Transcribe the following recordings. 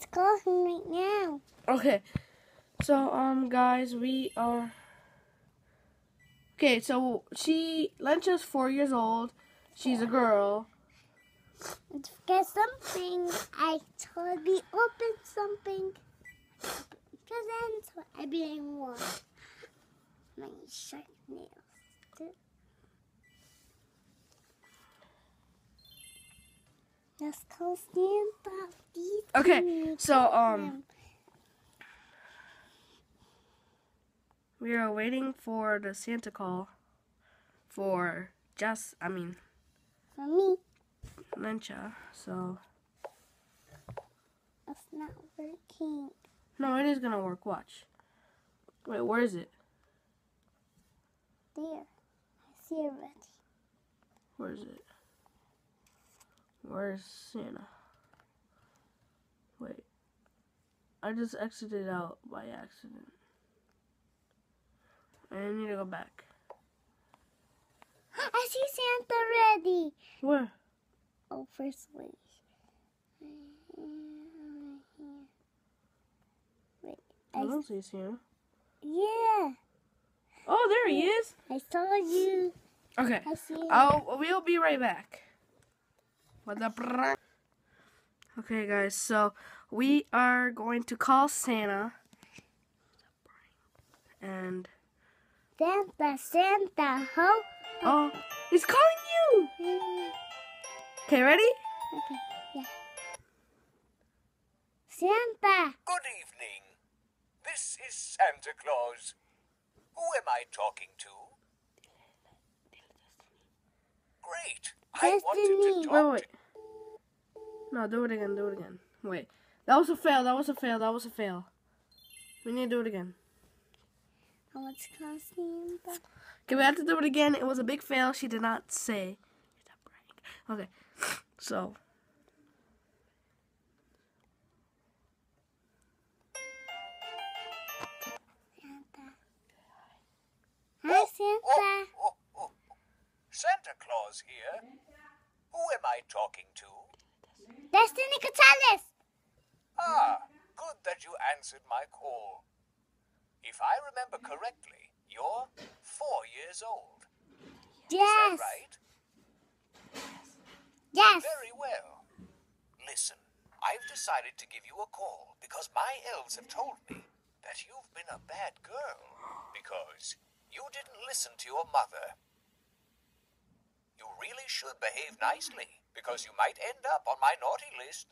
Let's him right now. Okay. So, um, guys, we are. Okay, so she, Lencha's four years old. She's a girl. Let's get something. I totally me open something. Presents didn't want. My sharp nails. Let's call Santa. Okay, so, um, we are waiting for the Santa call for Jess, I mean, For me, Lencha. So, it's not working. no, it is gonna work. Watch. Wait, where is it? There. I see it already. Where is it? Where's Santa? Wait. I just exited out by accident. I need to go back. I see Santa already. Where? Oh, first wait. Wait. I I, don't see Santa. yeah. Oh, there he is. I saw you. Okay. I see. Oh, we'll be right back. What up? brah? Okay, guys. So we are going to call Santa, and Santa, Santa, ho. oh, he's calling you. Okay, Okay, ready? yeah. Santa. Good evening. This is Santa Claus. Who am I talking to? Great. I wanted to talk Wait, wait. No, do it again. Do it again. Wait. That was a fail. That was a fail. That was a fail. We need to do it again. Oh, it's called Santa. Okay, we have to do it again. It was a big fail. She did not say. Okay, so Santa. Hi, Santa. Santa Claus here. Who am I talking to? Destiny Gonzalez. Ah, good that you answered my call. If I remember correctly, you're four years old. Yes. Is that right? Yes. Very well. Listen, I've decided to give you a call because my elves have told me that you've been a bad girl because you didn't listen to your mother. You really should behave nicely because you might end up on my naughty list.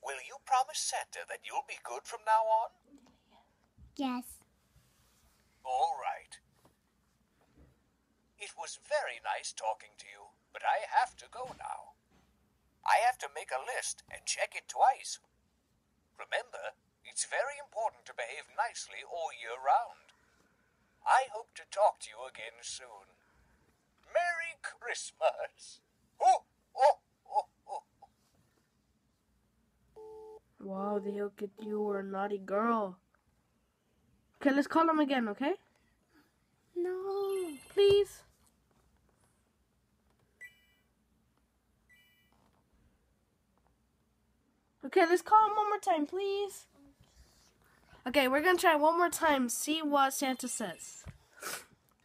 Will you promise Santa that you'll be good from now on? Yes. All right. It was very nice talking to you, but I have to go now. I have to make a list and check it twice. Remember, it's very important to behave nicely all year round. I hope to talk to you again soon. Merry Christmas! Oh, oh, oh, oh. wow, the he'll get you were a naughty girl. Okay, let's call him again. Okay, No. please. Okay, let's call him one more time, please. Okay, we're gonna try one more time. See what Santa says.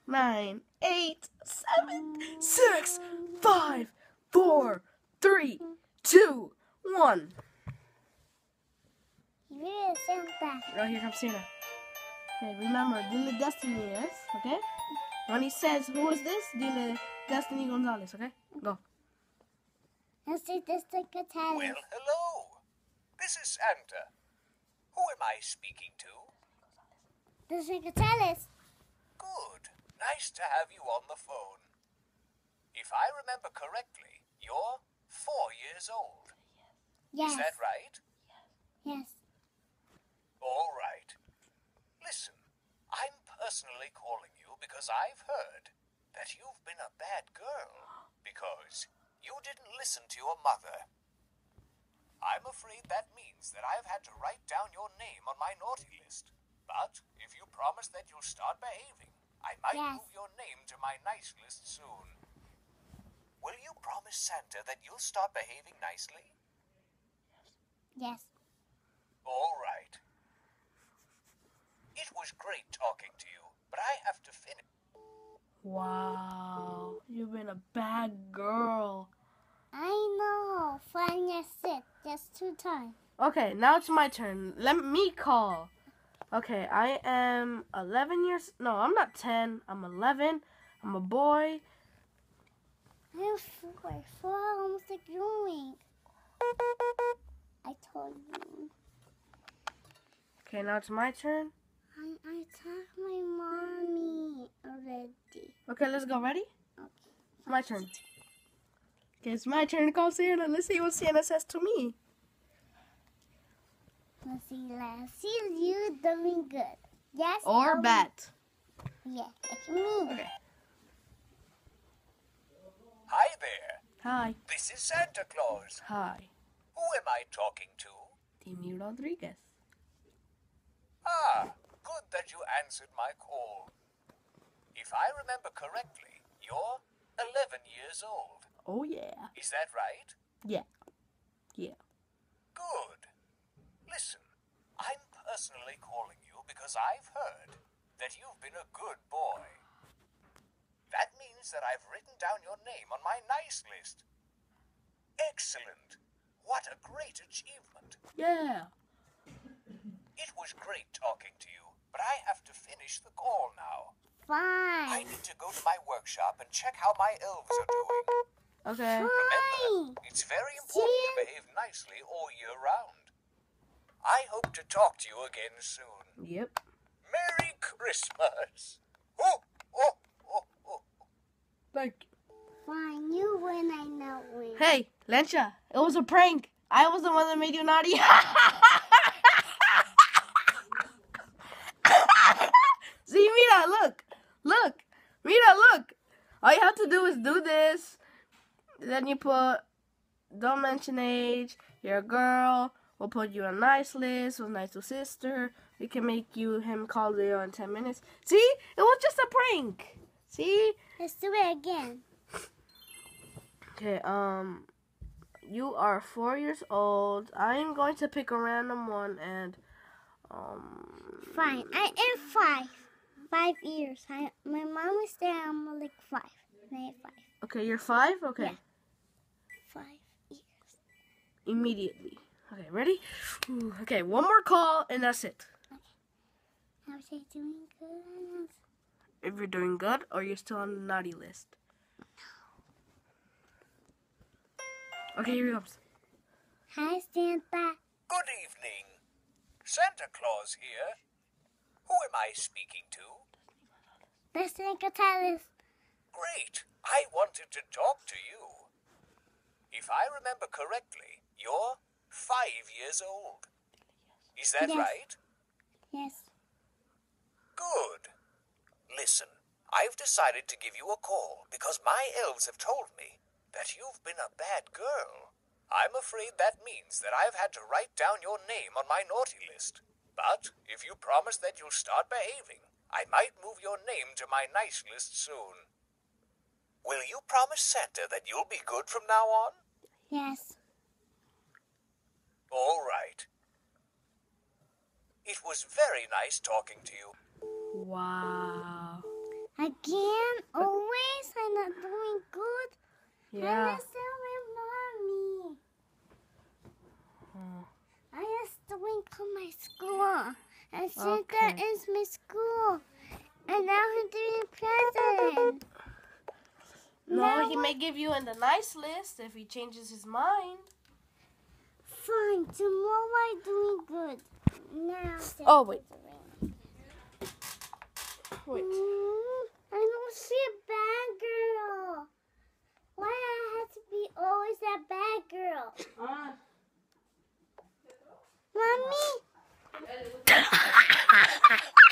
Nine, eight, seven, six, five, four, three, two, one. Here is Santa. Oh, here comes Santa. Okay, remember, Dile Destiny is, okay? When he says, who is this? Dile Destiny Gonzalez, okay? Go. Let's see Destiny Gonzalez. Well, hello. This is Santa. Who am I speaking to? Destiny Gonzalez. Good. Nice to have you on the phone. If I remember correctly, you're four years old. Yes. Is that right? Yes. All right. Listen, I'm personally calling you because I've heard that you've been a bad girl because you didn't listen to your mother. I'm afraid that means that I've had to write down your name on my naughty list. But if you promise that you'll start behaving, I might Yes. move your name to my nice list soon. Will you promise Santa that you'll start behaving nicely? Yes. Yes. All right. It was great talking to you, but I have to finish. Wow. You've been a bad girl. I know. Fine, yes, it. Just two times. Okay, now it's my turn. Let me call. Okay, I am 11 years. No, I'm not 10. I'm 11. I'm a boy. I'm four. Four almost like growing. I told you. Okay, now it's my turn. I, I told my mommy already. Okay, let's go. Ready? Okay. My turn. Okay, it's my turn to call Santa. Let's see what Santa says to me. Let's see. You doing good. Yes. Or or bad. Yeah, like me. Okay. Hi there. Hi. This is Santa Claus. Hi. Who am I talking to? Timmy Rodriguez. Ah, good that you answered my call. If I remember correctly, you're 11 years old. Oh, yeah. Is that right? Yeah. Yeah. Good. Listen, I'm personally calling you because I've heard that you've been a good boy. That means that I've written down your name on my nice list. Excellent. What a great achievement. Yeah. It was great talking to you, but I have to finish the call now. Fine. I need to go to my workshop and check how my elves are doing. Okay. Fine. It's very important to behave nicely all year round. I hope to talk to you again soon. Yep. Merry Christmas! Oh, oh, oh, oh. Thank Fine. You win. I know win. Hey, Lencha, it was a prank. I was the one that made you naughty. See, Mira, look. Look. Mira, look. All you have to do is do this. Then you put, don't mention age, you're a girl. We'll put you on nice list with nice little sister. We can make you him call Leo in 10 minutes. See? It was just a prank. See? Let's do it again. Okay, um, you are four years old. I am going to pick a random one and, um, Fine. I am five. Five years. I, my mom is there. I'm like five. I five. okay, you're five? Okay, Yeah. Five years. immediately. Okay, ready? Ooh, okay, one more call and that's it. How's she doing good? If you're doing good or you're still on the naughty list. Okay, here he comes. Hi, Santa. Good evening. Santa Claus here. Who am I speaking to? Let's take a tennis. Great. I wanted to talk to you. If I remember correctly, you're five years old. Is that Yes. right? Yes. Good. Listen, I've decided to give you a call because my elves have told me that you've been a bad girl. I'm afraid that means that I've had to write down your name on my naughty list. But if you promise that you'll start behaving, I might move your name to my nice list soon. Will you promise Santa that you'll be good from now on? Yes. All right. It was very nice talking to you. Wow. Again? Always? I'm not doing good? Yeah. I Yeah. miss my mommy. Oh. I just doing on my school. And Santa Okay. is my school. And now I'm doing present. No, Now he may give you in the nice list if he changes his mind doing? Tomorrow I'm doing good. Now. Oh wait. Wait. Mm, I don't see a bad girl. Why I have to be always that bad girl? Uh. Mommy.